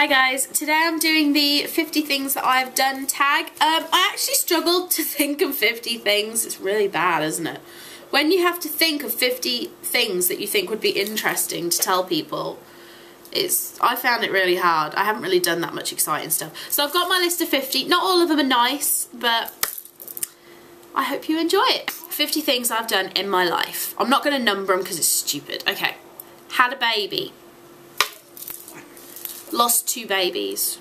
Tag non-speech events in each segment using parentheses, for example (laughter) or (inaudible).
Hi guys, today I'm doing the 50 things that I've done tag. Um, I actually struggled to (laughs) think of 50 things. It's really bad, isn't it? When you have to think of 50 things that you think would be interesting to tell people, it's I found it really hard. I haven't really done that much exciting stuff. So I've got my list of 50. Not all of them are nice, but I hope you enjoy it. 50 things I've done in my life. I'm not going to number them because it's stupid. Okay. Had a baby lost two babies,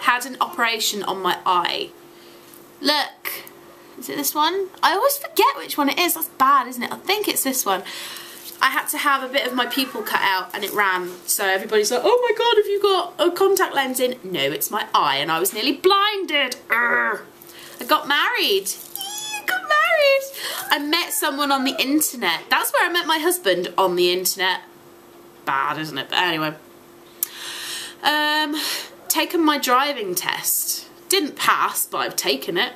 had an operation on my eye. Look, is it this one? I always forget which one it is. That's bad, isn't it? I think it's this one. I had to have a bit of my pupil cut out and it ran. So everybody's like, oh my god, have you got a contact lens in? No, it's my eye and I was nearly blinded. Urgh. I got married. got married. I met someone on the internet. That's where I met my husband, on the internet. Bad, isn't it? But anyway. Um, taken my driving test. Didn't pass, but I've taken it.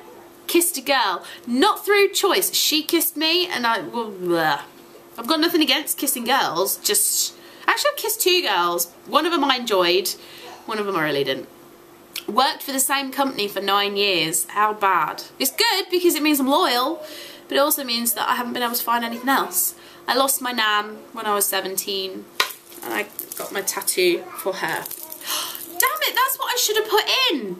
Kissed a girl. Not through choice. She kissed me and I... Well, bleh. I've got nothing against kissing girls. Just... Actually, I've kissed two girls. One of them I enjoyed. One of them I really didn't. Worked for the same company for nine years. How bad? It's good because it means I'm loyal, but it also means that I haven't been able to find anything else. I lost my nan when I was 17 and I got my tattoo for her. It, that's what I should have put in.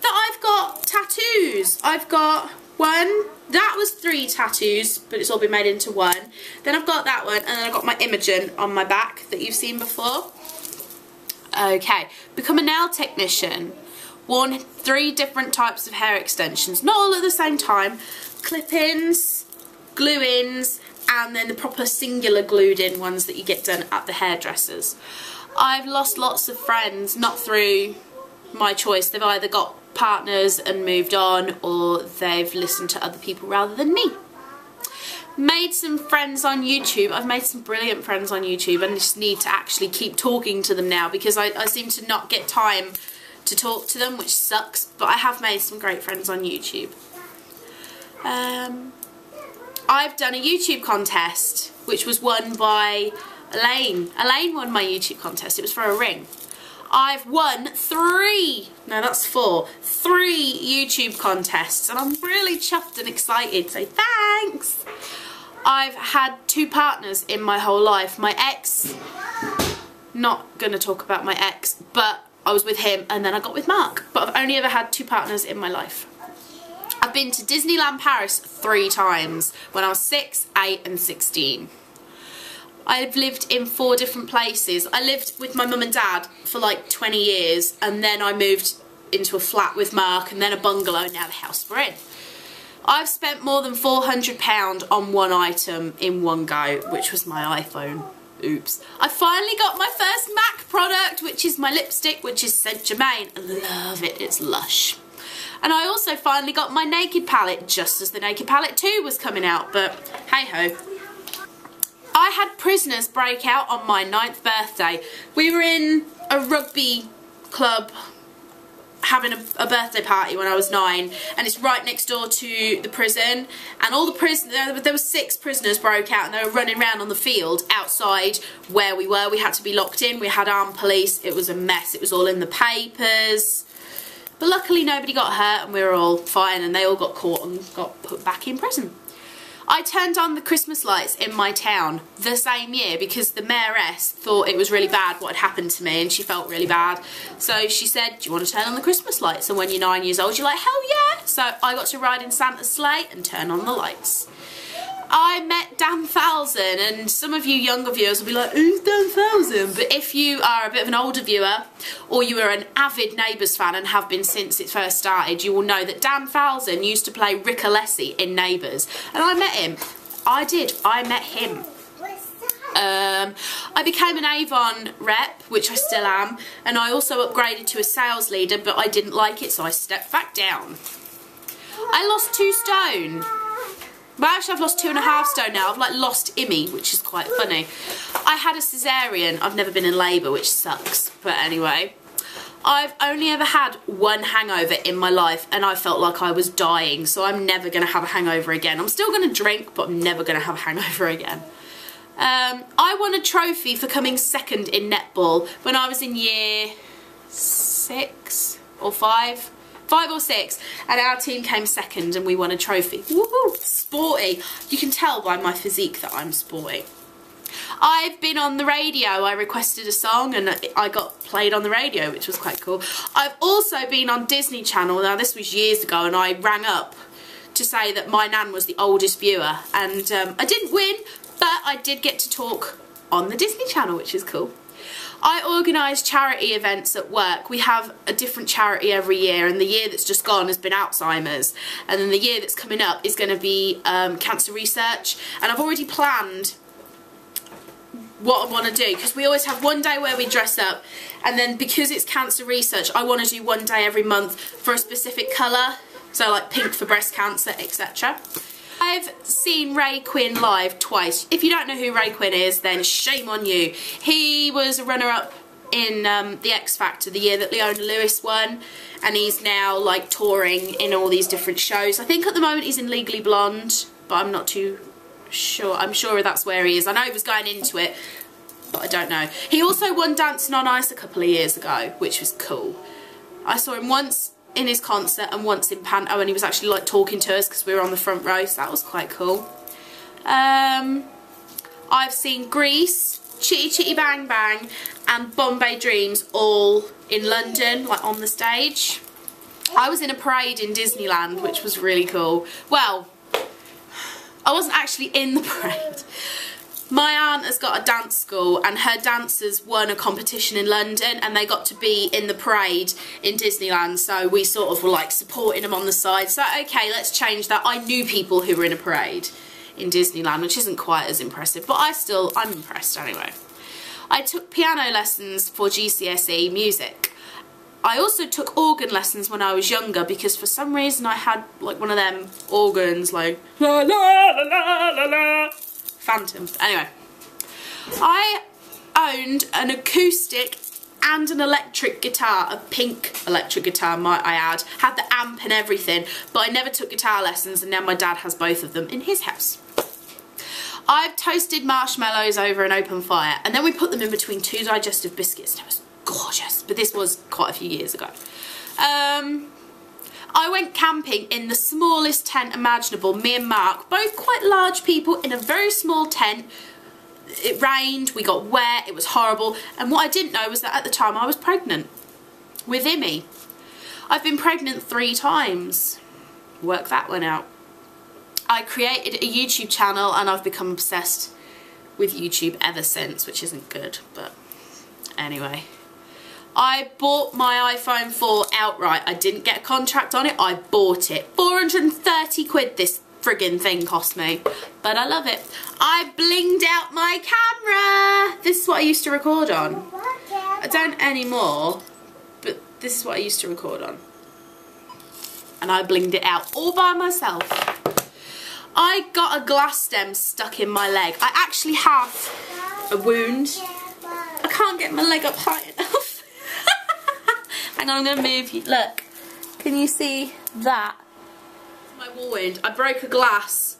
That I've got tattoos. I've got one, that was three tattoos, but it's all been made into one. Then I've got that one, and then I've got my Imogen on my back that you've seen before. Okay, become a nail technician. Worn three different types of hair extensions, not all at the same time. Clip-ins, glue-ins, and then the proper singular glued in ones that you get done at the hairdressers. I've lost lots of friends, not through my choice. They've either got partners and moved on or they've listened to other people rather than me. Made some friends on YouTube. I've made some brilliant friends on YouTube and just need to actually keep talking to them now because I, I seem to not get time to talk to them, which sucks, but I have made some great friends on YouTube. Um, I've done a YouTube contest, which was won by Elaine. Elaine won my YouTube contest. It was for a ring. I've won three, no that's four, three YouTube contests and I'm really chuffed and excited, so thanks. I've had two partners in my whole life. My ex, not going to talk about my ex, but I was with him and then I got with Mark. But I've only ever had two partners in my life. I've been to Disneyland Paris three times when I was 6, 8 and 16. I've lived in four different places. I lived with my mum and dad for like 20 years and then I moved into a flat with Mark and then a bungalow now the house we're in. I've spent more than £400 on one item in one go, which was my iPhone. Oops. I finally got my first MAC product, which is my lipstick, which is Saint Germain. I love it, it's lush. And I also finally got my Naked palette, just as the Naked palette 2 was coming out, but hey ho. I had prisoners break out on my ninth birthday. We were in a rugby club having a, a, birthday party when I was nine and it's right next door to the prison and all the prisoners, there, there were six prisoners broke out and they were running around on the field outside where we were. We had to be locked in, we had armed police, it was a mess, it was all in the papers. But luckily nobody got hurt and we were all fine and they all got caught and got put back in prison. I turned on the Christmas lights in my town the same year because the mayoress thought it was really bad what had happened to me and she felt really bad. So she said, do you want to turn on the Christmas lights? And when you're nine years old, you're like, hell yeah! So I got to ride in Santa's sleigh and turn on the lights. I met Dan Falzon and some of you younger viewers will be like, who's Dan Falzon? But if you are a bit of an older viewer or you are an avid Neighbours fan and have been since it first started, you will know that Dan Falzon used to play Rick Alessi in Neighbours. And I met him. I did. I met him. Um, I became an Avon rep, which I still am, and I also upgraded to a sales leader, but I didn't like it, so I stepped back down. I lost two stone. But actually I've lost two and a half stone now. I've like lost Immy, which is quite funny. I had a cesarean. I've never been in labour, which sucks. But anyway. I've only ever had one hangover in my life and I felt like I was dying. So I'm never going to have a hangover again. I'm still going to drink, but I'm never going to have a hangover again. Um, I won a trophy for coming second in netball when I was in year six or five five or six and our team came second and we won a trophy. Woohoo! sporty. You can tell by my physique that I'm sporty. I've been on the radio. I requested a song and I got played on the radio which was quite cool. I've also been on Disney Channel. Now this was years ago and I rang up to say that my nan was the oldest viewer. And um, I didn't win but I did get to talk on the Disney Channel which is cool I organise charity events at work. We have a different charity every year and the year that's just gone has been Alzheimer's and then the year that's coming up is going to be um, cancer research and I've already planned what I want to do because we always have one day where we dress up and then because it's cancer research I want to do one day every month for a specific colour so like pink for breast cancer etc. I've seen Ray Quinn live twice. If you don't know who Ray Quinn is, then shame on you. He was a runner-up in um, the X Factor the year that Leona Lewis won and he's now like touring in all these different shows. I think at the moment he's in Legally Blonde but I'm not too sure. I'm sure that's where he is. I know he was going into it but I don't know. He also won Dancing on Ice a couple of years ago which was cool. I saw him once in his concert and once in Panto and he was actually like talking to us because we were on the front row so that was quite cool. Um, I've seen Grease, Chitty Chitty Bang Bang and Bombay Dreams all in London like on the stage. I was in a parade in Disneyland which was really cool. Well, I wasn't actually in the (laughs) parade my aunt has got a dance school and her dancers won a competition in London and they got to be in the parade in Disneyland. So we sort of were like supporting them on the side. So okay let's change that. I knew people who were in a parade in Disneyland which isn't quite as impressive but I still I'm impressed anyway. I took piano lessons for GCSE music. I also took organ lessons when I was younger because for some reason I had like one of them organs like la la la la la la Phantoms. Anyway, I owned an acoustic and an electric guitar, a pink electric guitar might I add, had the amp and everything, but I never took guitar lessons and now my dad has both of them in his house. I've toasted marshmallows over an open fire and then we put them in between two digestive biscuits. It was gorgeous, but this was quite a few years ago. Um, I went camping in the smallest tent imaginable, me and Mark, both quite large people in a very small tent. It rained, we got wet, it was horrible, and what I didn't know was that at the time I was pregnant with Immy. I've been pregnant three times. Work that one out. I created a YouTube channel and I've become obsessed with YouTube ever since, which isn't good, but anyway. I bought my iPhone 4 outright. I didn't get a contract on it. I bought it. 430 quid this friggin' thing cost me. But I love it. I blinged out my camera. This is what I used to record on. I don't anymore, but this is what I used to record on. And I blinged it out all by myself. I got a glass stem stuck in my leg. I actually have a wound. I can't get my leg up high enough. Hang on, I'm going to move you. Look, can you see that? My wound. I broke a glass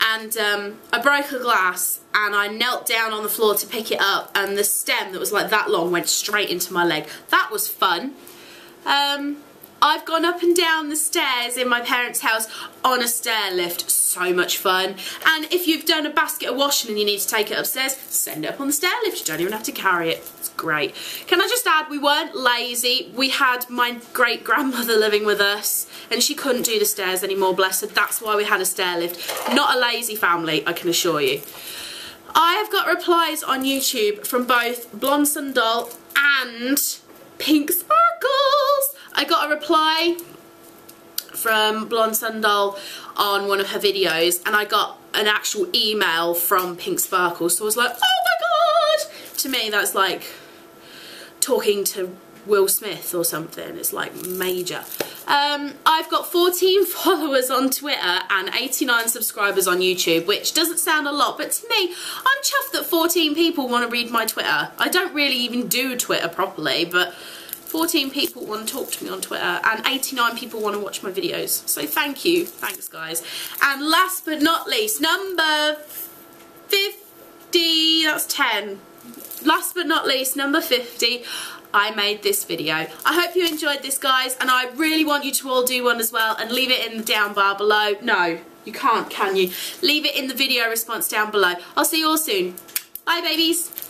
and um, I broke a glass and I knelt down on the floor to pick it up and the stem that was like that long went straight into my leg. That was fun. Um, I've gone up and down the stairs in my parents' house on a stair lift. So much fun. And if you've done a basket of washing and you need to take it upstairs, send it up on the stair lift. You don't even have to carry it. It's great. Can I just add, we weren't lazy. We had my great grandmother living with us and she couldn't do the stairs anymore, bless her. That's why we had a stair lift. Not a lazy family, I can assure you. I have got replies on YouTube from both Blonde Sundoll and Pink Sparkles. I got a reply from Blonde Sundoll on one of her videos and I got an actual email from Pink Sparkles so I was like oh my god! To me that's like talking to Will Smith or something. It's like major. Um, I've got 14 (laughs) followers on Twitter and 89 subscribers on YouTube which doesn't sound a lot but to me I'm chuffed that 14 people want to read my Twitter. I don't really even do Twitter properly but 14 people want to talk to me on Twitter and 89 people want to watch my videos. So thank you. Thanks guys. And last but not least, number 50, that's 10. Last but not least, number 50, I made this video. I hope you enjoyed this guys and I really want you to all do one as well and leave it in the down bar below. No, you can't, can you? Leave it in the video response down below. I'll see you all soon. Bye babies.